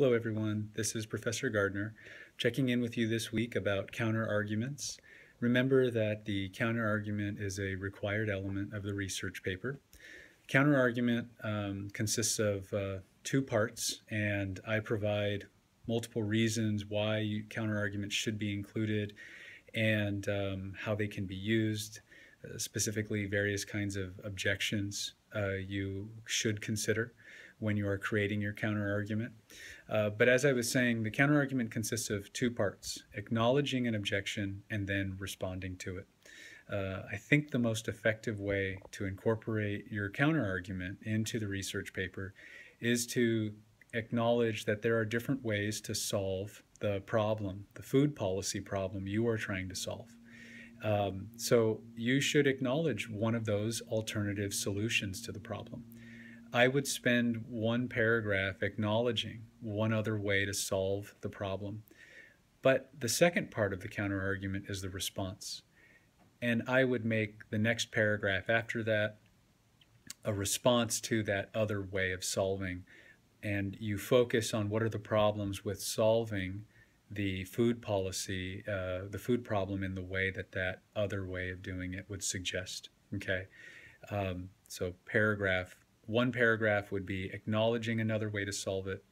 Hello everyone, this is Professor Gardner checking in with you this week about counter-arguments. Remember that the counter-argument is a required element of the research paper. Counter-argument um, consists of uh, two parts and I provide multiple reasons why counter-arguments should be included and um, how they can be used, uh, specifically various kinds of objections uh, you should consider when you are creating your counterargument. Uh, but as I was saying, the counterargument consists of two parts, acknowledging an objection and then responding to it. Uh, I think the most effective way to incorporate your counterargument into the research paper is to acknowledge that there are different ways to solve the problem, the food policy problem you are trying to solve. Um, so you should acknowledge one of those alternative solutions to the problem. I would spend one paragraph acknowledging one other way to solve the problem. But the second part of the counterargument is the response. And I would make the next paragraph after that a response to that other way of solving. And you focus on what are the problems with solving the food policy, uh, the food problem in the way that that other way of doing it would suggest. Okay. Um, so paragraph one paragraph would be acknowledging another way to solve it.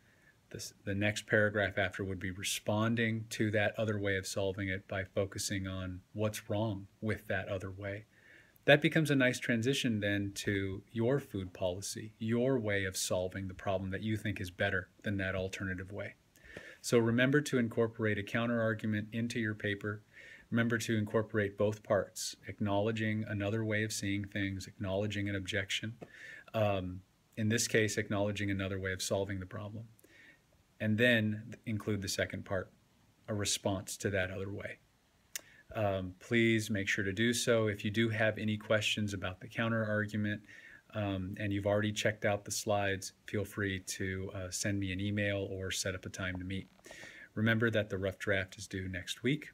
The next paragraph after would be responding to that other way of solving it by focusing on what's wrong with that other way. That becomes a nice transition then to your food policy, your way of solving the problem that you think is better than that alternative way. So remember to incorporate a counter argument into your paper. Remember to incorporate both parts, acknowledging another way of seeing things, acknowledging an objection, um, in this case, acknowledging another way of solving the problem. And then include the second part, a response to that other way. Um, please make sure to do so. If you do have any questions about the counter argument um, and you've already checked out the slides, feel free to uh, send me an email or set up a time to meet. Remember that the rough draft is due next week.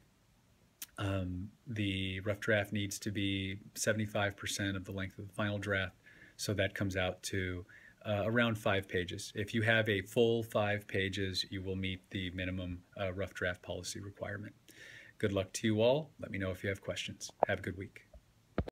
Um, the rough draft needs to be 75% of the length of the final draft so that comes out to uh, around five pages. If you have a full five pages, you will meet the minimum uh, rough draft policy requirement. Good luck to you all. Let me know if you have questions. Have a good week.